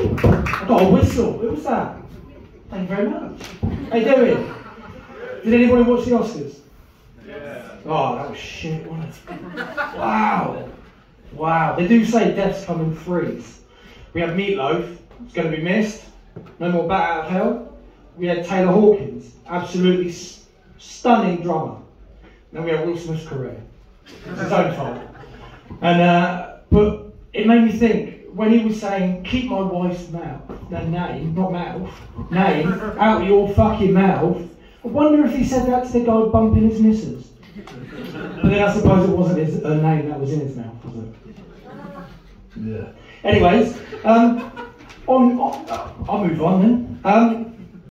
I got a whistle. Who was that? Thank you very much. How you doing? Did anybody watch the Oscars? Yeah. Oh, that was shit, wasn't it? Wow. Wow. They do say deaths come in threes. We had Meatloaf. It's going to be missed. No more Bat Out of Hell. We had Taylor Hawkins. Absolutely s- stunning drummer. Then we had Will Smith's career. It's his own fault. And uh, but it made me think when he was saying, "Keep my wife's mouth, no, name, not mouth, name out of your fucking mouth." I wonder if he said that to the guy bumping his missus. But then I suppose it wasn't his a name that was in his mouth, was it? Yeah. Anyways, um, on, on I'll move on then. Um,